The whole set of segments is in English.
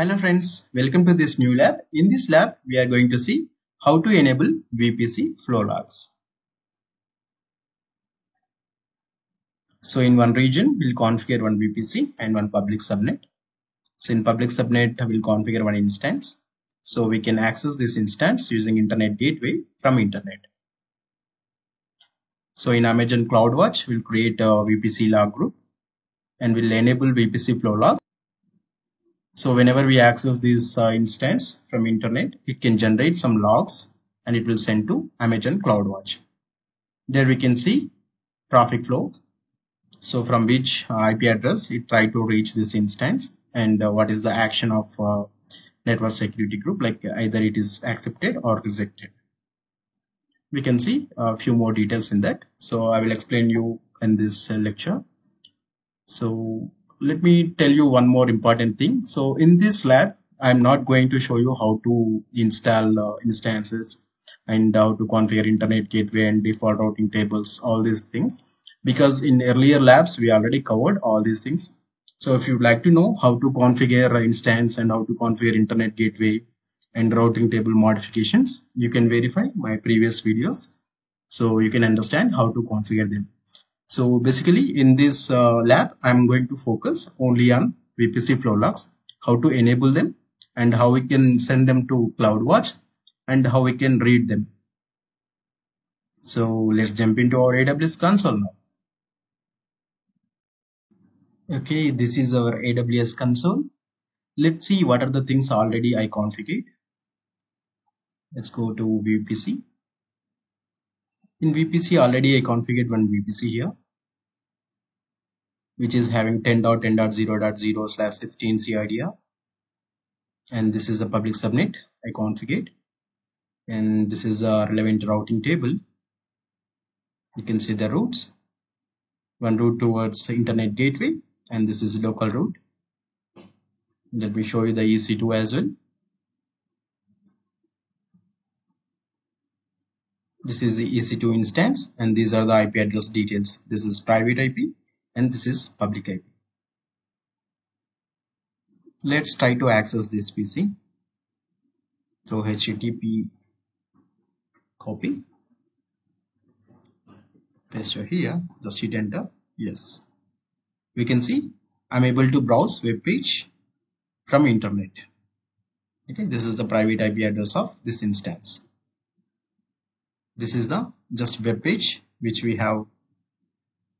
Hello friends, welcome to this new lab. In this lab, we are going to see how to enable VPC flow logs. So in one region, we'll configure one VPC and one public subnet. So in public subnet, we'll configure one instance. So we can access this instance using internet gateway from internet. So in Amazon CloudWatch, we'll create a VPC log group and we'll enable VPC flow log so whenever we access this uh, instance from internet, it can generate some logs and it will send to Amazon CloudWatch. There we can see traffic flow. So from which uh, IP address it tried to reach this instance and uh, what is the action of uh, network security group like either it is accepted or rejected. We can see a few more details in that. So I will explain you in this uh, lecture. So let me tell you one more important thing. So in this lab, I'm not going to show you how to install uh, instances and how to configure internet gateway and default routing tables, all these things. Because in earlier labs, we already covered all these things. So if you'd like to know how to configure an instance and how to configure internet gateway and routing table modifications, you can verify my previous videos. So you can understand how to configure them. So basically in this uh, lab, I'm going to focus only on VPC flow logs, how to enable them and how we can send them to CloudWatch and how we can read them. So let's jump into our AWS console now. Okay, this is our AWS console. Let's see what are the things already I configured. Let's go to VPC. In VPC already I configured one VPC here which is having 10.10.0.0 slash 16 CIDR and this is a public subnet I configured. And this is a relevant routing table. You can see the routes. One route towards internet gateway and this is local route. Let me show you the EC2 as well this is the EC2 instance and these are the IP address details. This is private IP and this is public IP let's try to access this PC through HTTP copy. Paste here. Just hit enter. Yes. We can see I'm able to browse web page from internet. Okay this is the private IP address of this instance this is the just web page which we have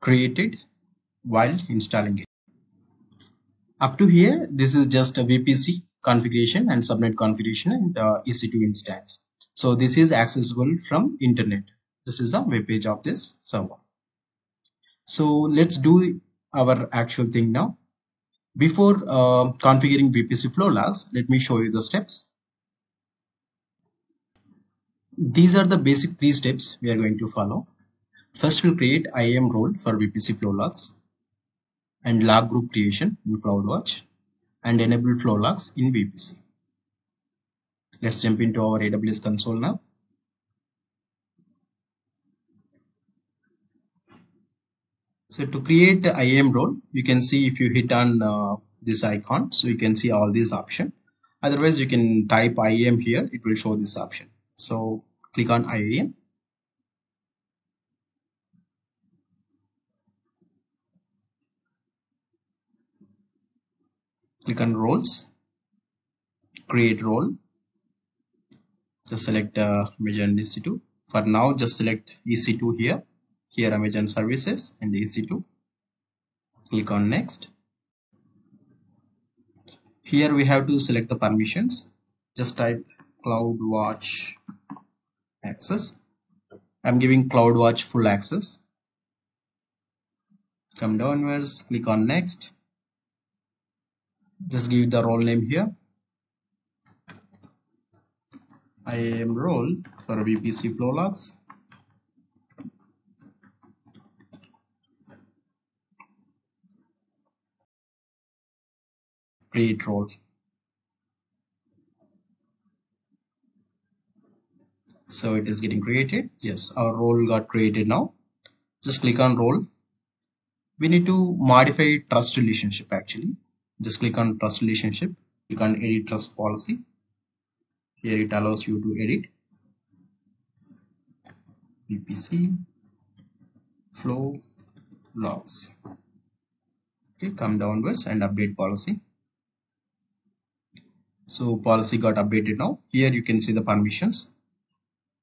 created while installing it. Up to here this is just a VPC configuration and subnet configuration and uh, EC2 instance. So this is accessible from internet. This is the web page of this server. So let's do our actual thing now. Before uh, configuring VPC flow logs let me show you the steps these are the basic three steps we are going to follow. First, we'll create IAM role for VPC flow logs and log group creation in CloudWatch and enable flow logs in VPC. Let's jump into our AWS console now. So to create the IAM role, you can see if you hit on uh, this icon, so you can see all these options. Otherwise, you can type IAM here, it will show this option. So click on IAM. Click on roles, create role. Just select uh, Amazon EC2. For now, just select EC2 here. Here Amazon Services and EC2. Click on next. Here we have to select the permissions. Just type CloudWatch access I'm giving CloudWatch full access. Come downwards click on next. Just give the role name here. I am role for VPC flow logs. Create role so it is getting created. Yes our role got created now. Just click on role. We need to modify trust relationship actually. Just click on trust relationship. Click on edit trust policy. Here it allows you to edit. VPC flow. Logs. Okay come downwards and update policy. So policy got updated now. Here you can see the permissions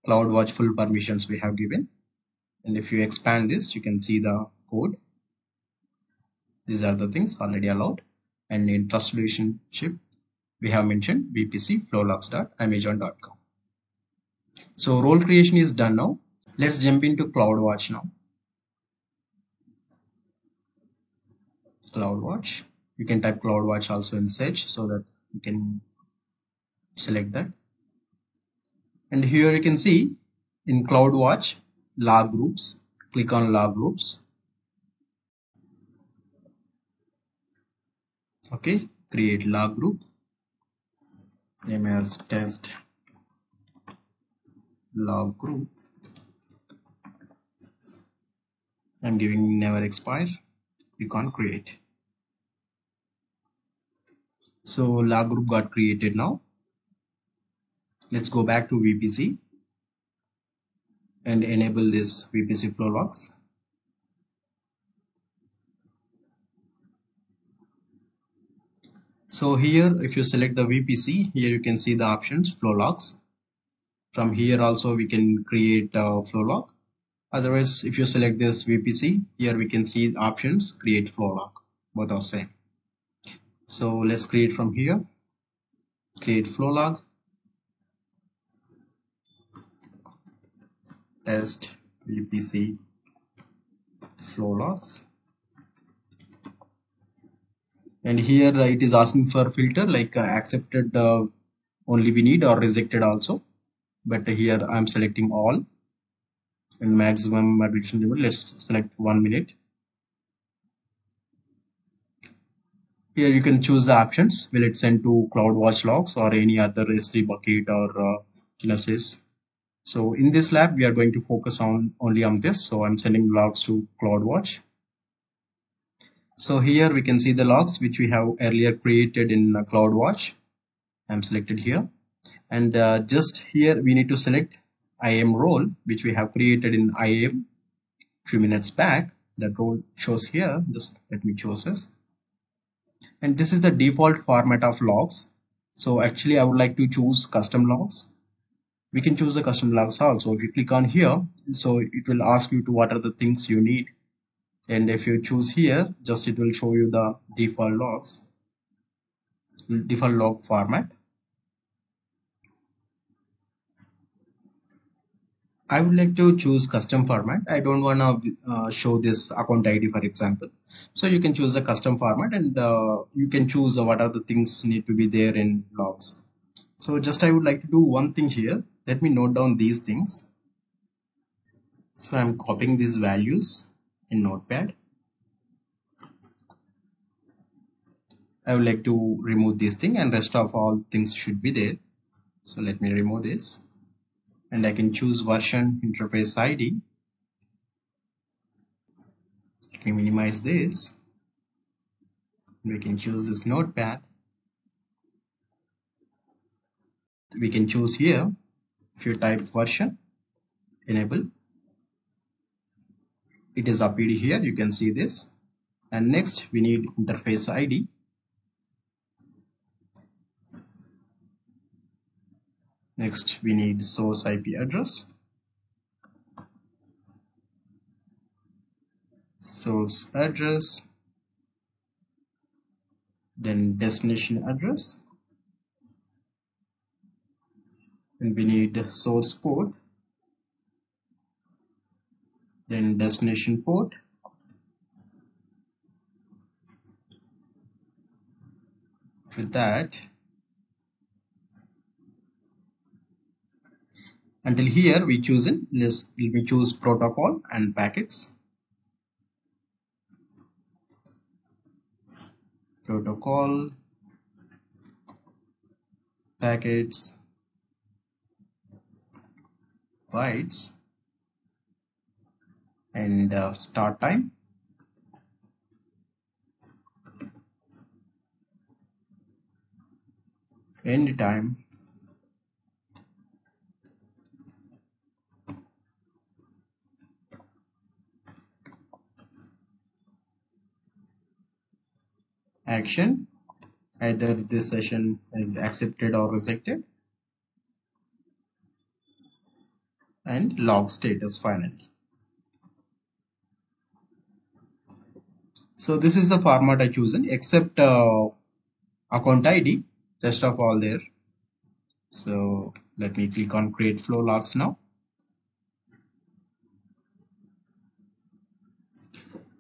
CloudWatch full permissions we have given. And if you expand this you can see the code. These are the things already allowed. And in trust relationship we have mentioned vpc flowlogs.amazon.com so role creation is done now. Let's jump into CloudWatch now. CloudWatch you can type CloudWatch also in search so that you can select that and here you can see in CloudWatch log groups. Click on log groups. Okay create log group. Name as test log group. I'm giving never expire. You can't create. So log group got created now let's go back to VPC and enable this VPC flow logs. So here if you select the VPC here you can see the options flow logs. From here also we can create a flow log. Otherwise if you select this VPC here we can see options create flow log both are same. So let's create from here. Create flow log test VPC flow logs and here uh, it is asking for filter like uh, accepted uh, only we need or rejected also. But here I'm selecting all. And maximum modification limit let's select one minute. Here you can choose the options. Will it send to CloudWatch logs or any other S3 bucket or uh, Kinesis so in this lab we are going to focus on only on this so I'm sending logs to CloudWatch. So here we can see the logs which we have earlier created in uh, CloudWatch. I'm selected here. And uh, just here we need to select IAM role which we have created in IAM few minutes back. That role shows here. Just let me choose this. And this is the default format of logs. So actually I would like to choose custom logs we can choose the custom logs also if you click on here so it will ask you to what are the things you need and if you choose here just it will show you the default logs default log format I would like to choose custom format. I don't want to uh, show this account ID for example. So you can choose a custom format and uh, you can choose what are the things need to be there in logs. So just I would like to do one thing here. Let me note down these things. So I'm copying these values in notepad. I would like to remove this thing and rest of all things should be there. So let me remove this and I can choose version interface ID. Let me minimize this. We can choose this notepad. We can choose here if you type version enable it is appeared here you can see this. And next we need interface ID next we need source IP address. Source address. Then destination address and we need source port. Then destination port. With that until here we choose in let's we choose protocol and packets. Protocol packets bytes and uh, start time. End time. Action. Either this session is accepted or rejected and log status finally so this is the format I chosen except uh, account ID rest of all there. So let me click on create flow logs now.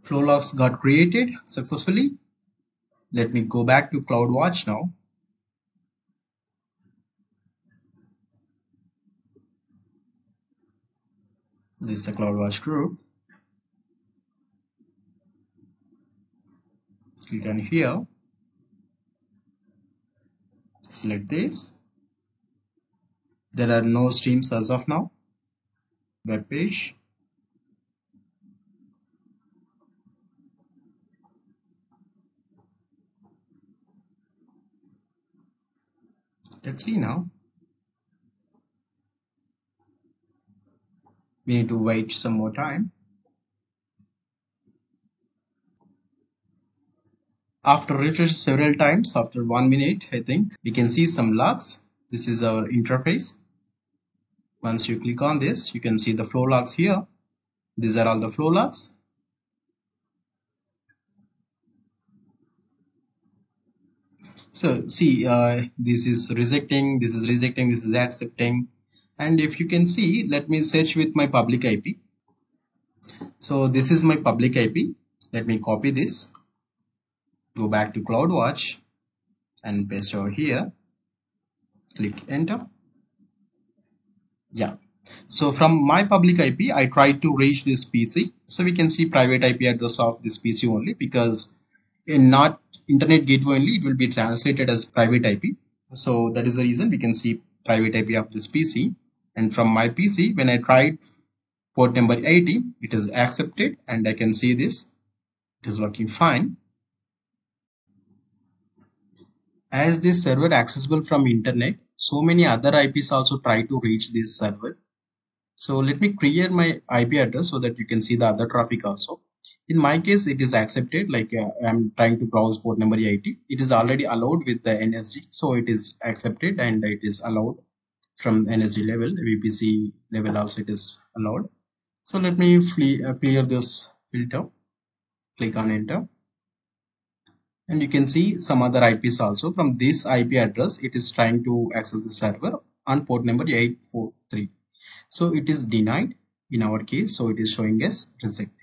Flow logs got created successfully. Let me go back to CloudWatch now. This is the CloudWatch group. Click on here. Select this. There are no streams as of now. Web page. let's see now we need to wait some more time. After refresh several times after one minute I think we can see some logs. This is our interface. Once you click on this you can see the flow logs here. These are all the flow logs. So see uh, this is rejecting this is rejecting this is accepting and if you can see let me search with my public IP so this is my public IP let me copy this. Go back to CloudWatch and paste over here. Click enter. Yeah. So from my public IP I tried to reach this PC so we can see private IP address of this PC only because in NAT internet gateway only it will be translated as private IP so that is the reason we can see private IP of this PC and from my PC when I tried port number 80 it is accepted and I can see this. It is working fine. As this server accessible from internet so many other IPs also try to reach this server. So let me create my IP address so that you can see the other traffic also. In my case it is accepted like uh, i'm trying to browse port number 80 it is already allowed with the nsg so it is accepted and it is allowed from nsg level vpc level also it is allowed. So let me uh, clear this filter. Click on enter. And you can see some other ips also. From this ip address it is trying to access the server on port number 843 so it is denied in our case so it is showing as rejected.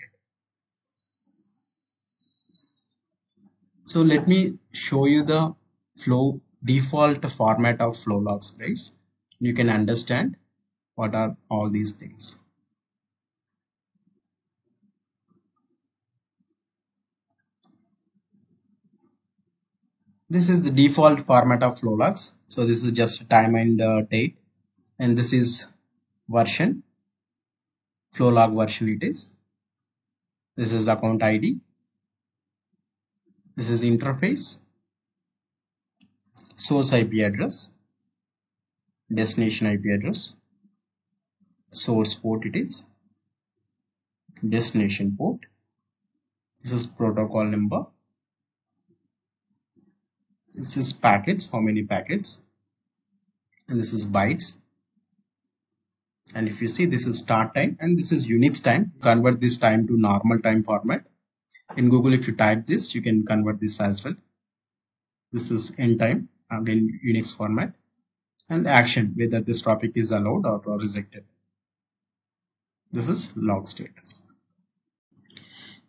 So let me show you the flow default format of flow logs guys. You can understand what are all these things. This is the default format of flow logs. So this is just time and uh, date and this is version flow log version it is. This is account ID this is interface, source IP address, destination IP address, source port it is, destination port, this is protocol number, this is packets, how many packets, and this is bytes, and if you see this is start time and this is Unix time, convert this time to normal time format. In google if you type this you can convert this as well. This is end time again unix format and action whether this topic is allowed or, or rejected. This is log status.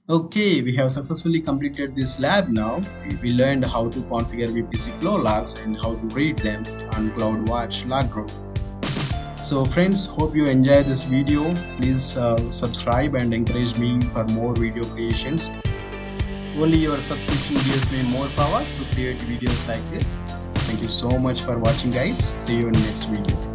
Okay we have successfully completed this lab. Now we learned how to configure vpc flow logs and how to read them on cloudwatch log group. So friends hope you enjoy this video. Please uh, subscribe and encourage me for more video creations. Only your subscription gives me more power to create videos like this thank you so much for watching guys. See you in the next video